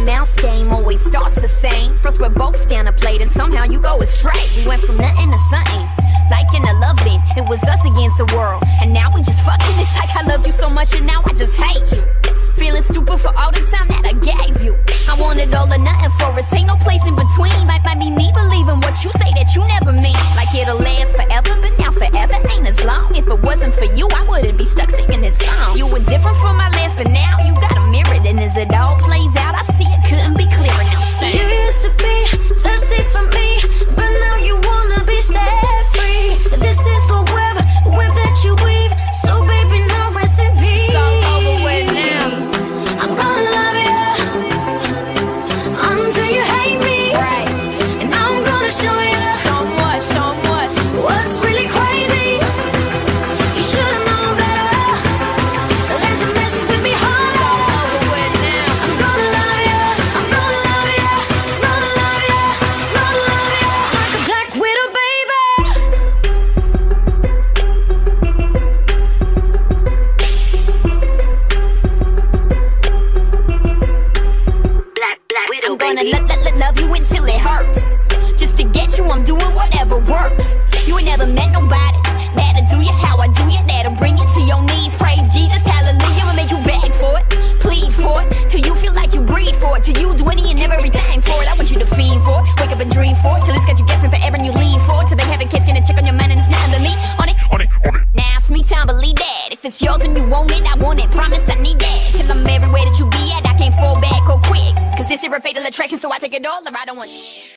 mouse game always starts the same. First, we're both down a plate, and somehow you go astray. We went from nothing to something, liking to loving. It was us against the world, and now we just fucking. It's like I loved you so much, and now I just hate you. Feeling stupid for all the time that I gave you. I wanted all or nothing for us, ain't no place in between. Might, might be me believing what you say that you never mean. Like it'll last forever, but now forever ain't as long. If it wasn't for you, I wouldn't be stuck singing this song. You were different from my black widow, I'm gonna baby. lo- lo- lo- love you until it hurts. Just to get you, I'm doing whatever works. You ain't never met nobody that'll do you how I do you. That'll bring you to your knees. Praise Jesus, hallelujah. I'ma make you beg for it, plead for it, till you feel like you breathe for it, till you do any and everything for it. I want you to fiend for it, wake up and dream for it, till it's got you guessing forever and you lean for it, till they have a kiss, gonna check on your mind and it's nothing but me on it. On it, on it. Now it's me time, believe that. If it's yours and you want it, I want it. Promise I need that. Till I'm everywhere that you be at, I can't a fatal attraction, so I take it all or I don't want shit.